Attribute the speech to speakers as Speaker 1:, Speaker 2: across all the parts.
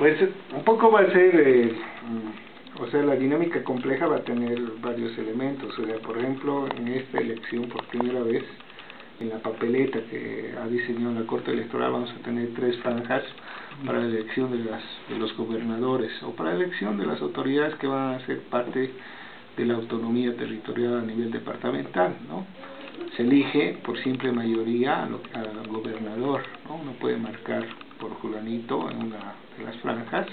Speaker 1: Pues un poco va a ser, eh, o sea, la dinámica compleja va a tener varios elementos. O sea, por ejemplo, en esta elección por primera vez, en la papeleta que ha diseñado la Corte Electoral, vamos a tener tres franjas para la elección de, las, de los gobernadores o para la elección de las autoridades que van a ser parte de la autonomía territorial a nivel departamental, ¿no? Se elige por simple mayoría al gobernador, ¿no? Uno puede marcar por Julanito en una de las franjas,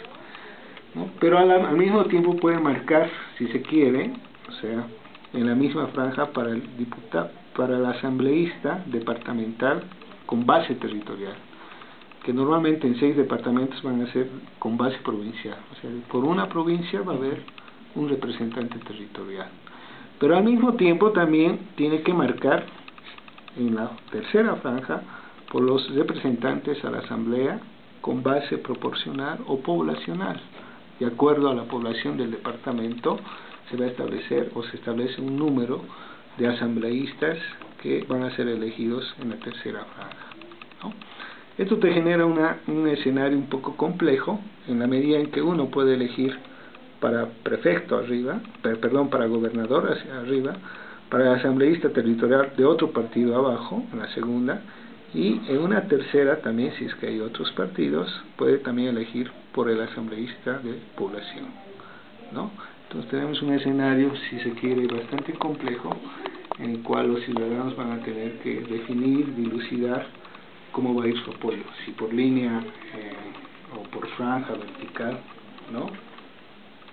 Speaker 1: pero al, mismo tiempo puede marcar, si se quiere, o sea, en la misma franja para el diputado, para el asambleísta departamental con base territorial, que normalmente en seis departamentos van a ser con base provincial, o sea, por una provincia va a haber un representante territorial. Pero al mismo tiempo también tiene que marcar en la tercera franja por los representantes a la Asamblea con base proporcional o poblacional. De acuerdo a la población del departamento, se va a establecer o se establece un número de asambleístas que van a ser elegidos en la tercera franja. Esto te genera una, un escenario un poco complejo en la medida en que uno puede elegir para prefecto arriba, perdón, para gobernador hacia arriba, para asambleísta territorial de otro partido abajo, en la segunda, y en una tercera también, si es que hay otros partidos, puede también elegir por el asambleísta de población. ¿no? Entonces tenemos un escenario, si se quiere, bastante complejo, en el cual los ciudadanos van a tener que definir, dilucidar cómo va a ir su apoyo, si por línea eh, o por franja vertical, ¿no?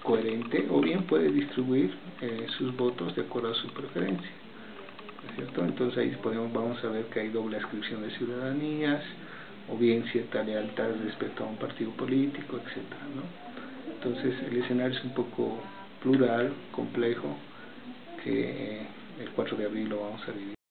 Speaker 1: coherente, o bien puede distribuir eh, sus votos de acuerdo a su preferencia. ¿Cierto? Entonces ahí podemos, vamos a ver que hay doble ascripción de ciudadanías, o bien cierta lealtad respecto a un partido político, etcétera, ¿no? Entonces el escenario es un poco plural, complejo, que el 4 de abril lo vamos a vivir.